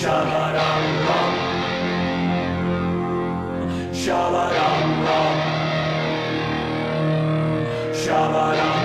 Shabaram Ram Shabaram Shabaram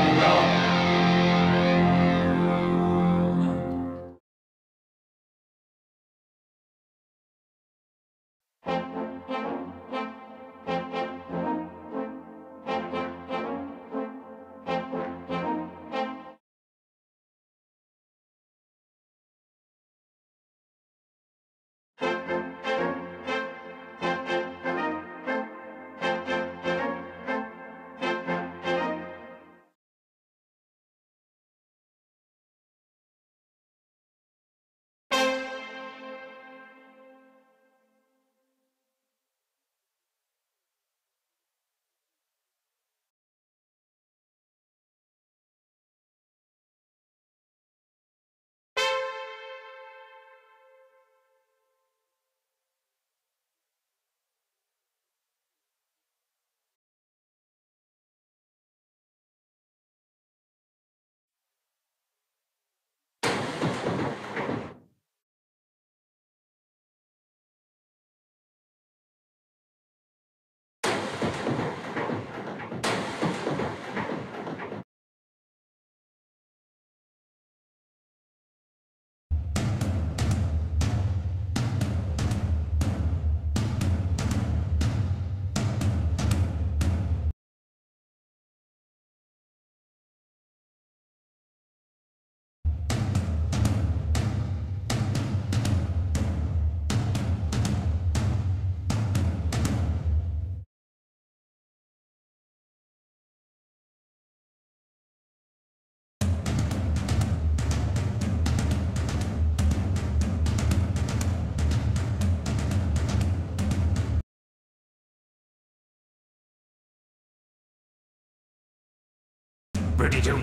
Rudy doo.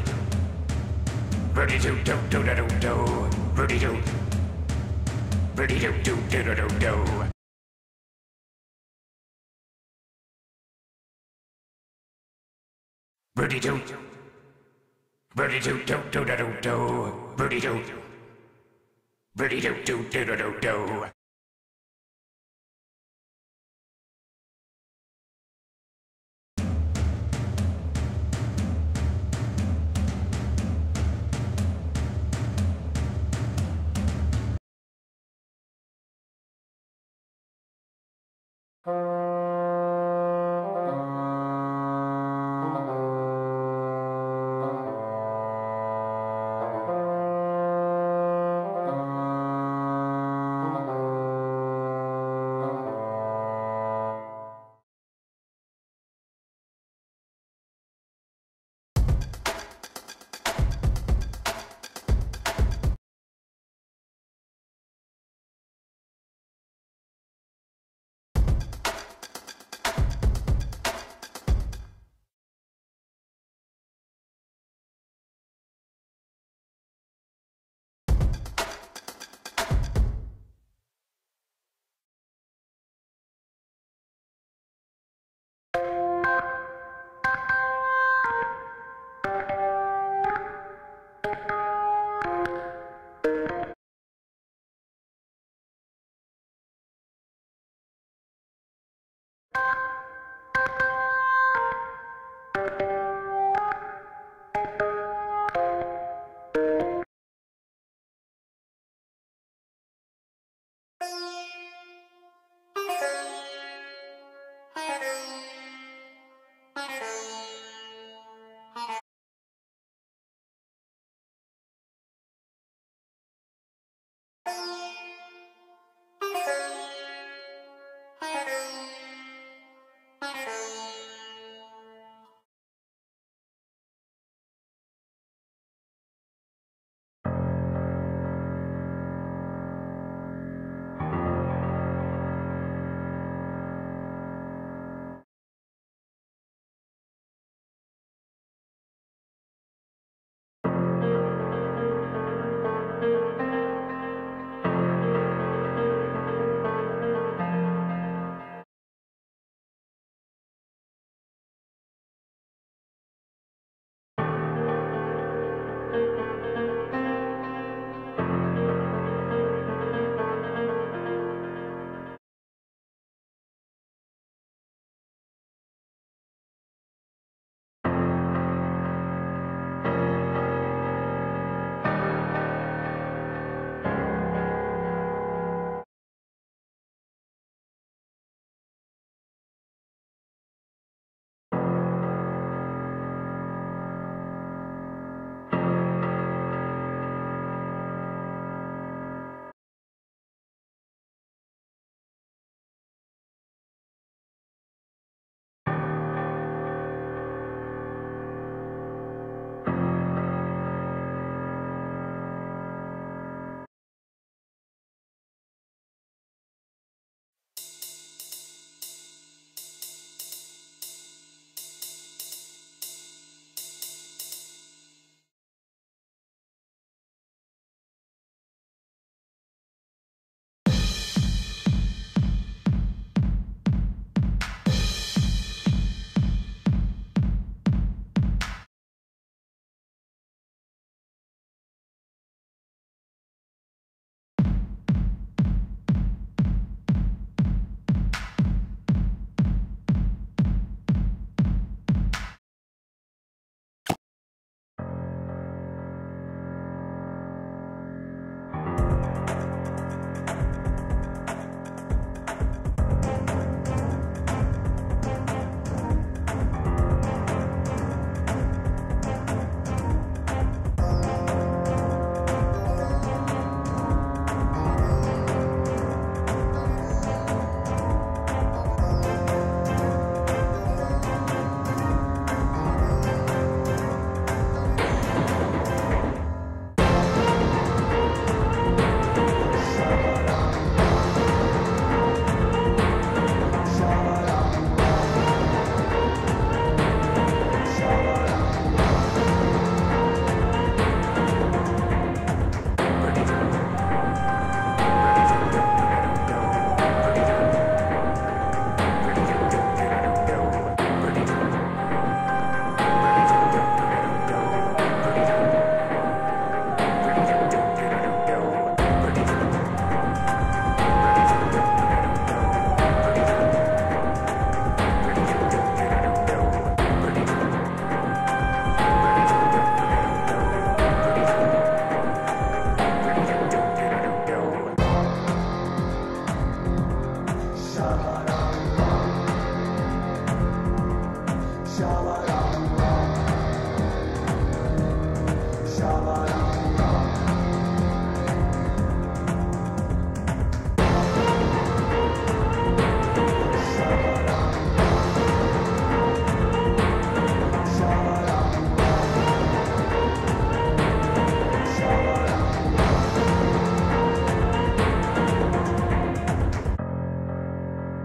Rudy doo doo doo doo doo doo. Rudy doo. Rudy doo doo doo doo doo doo. Rudy doo. Rudy doo doo doo doo doo doo. Rudy doo. Rudy doo doo doo doo doo doo. Bye.